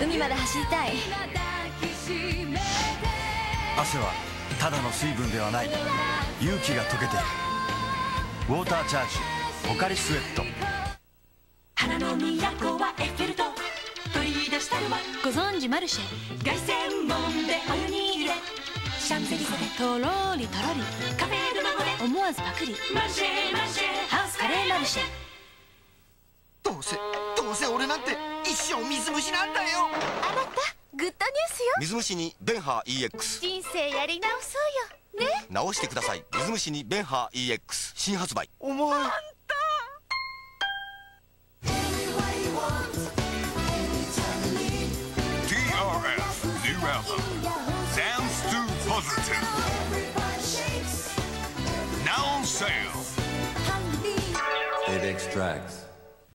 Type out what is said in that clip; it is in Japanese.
海まで走りたい。汗はただの水分ではない。勇気が溶けている。ウォーターチャージポカリスエット。花の都はエッフェル塔。取り出したのはご存知マルシェ。凱旋門でお湯に入れ。シャンゼリゼでとろーりとろり。カフェルマゴで思わずパクリ。マルシェマルシェ。ハウスカレーマルシェ。どうせどうせ俺なんて。一生水虫なんだよあなたグッドニュースよ。水虫にベンハー EX 人生やり直そうよ。ね？直してください。水虫にベンハー EX 新発売。お前 TRF New Album. Sounds Too Positive. Now on sale. It extracts